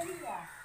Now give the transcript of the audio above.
Cái?